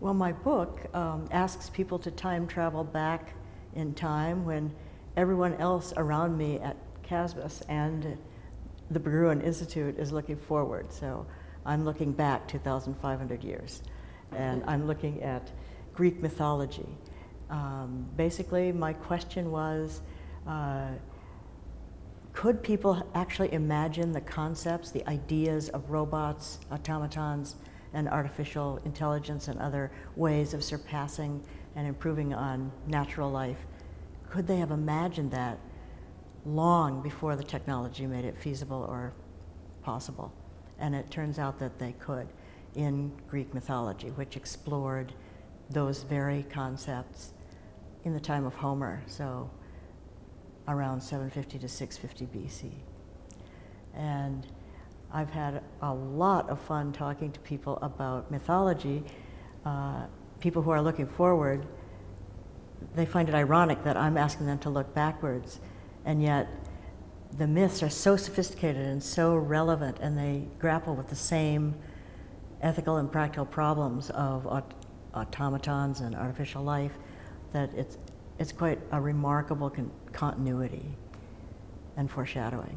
Well, my book um, asks people to time travel back in time when everyone else around me at CASBS and the Berggruen Institute is looking forward. So I'm looking back 2,500 years, and I'm looking at Greek mythology. Um, basically, my question was, uh, could people actually imagine the concepts, the ideas of robots, automatons, and artificial intelligence and other ways of surpassing and improving on natural life? Could they have imagined that long before the technology made it feasible or possible? And it turns out that they could in Greek mythology, which explored those very concepts in the time of Homer. So around 750 to 650 BC. And I've had a lot of fun talking to people about mythology. Uh, people who are looking forward, they find it ironic that I'm asking them to look backwards, and yet the myths are so sophisticated and so relevant, and they grapple with the same ethical and practical problems of aut automatons and artificial life that it's, it's quite a remarkable con continuity and foreshadowing.